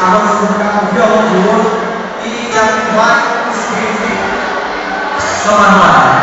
Agora vamos ficar com o violão de ouro e já vai conseguir somar no ar.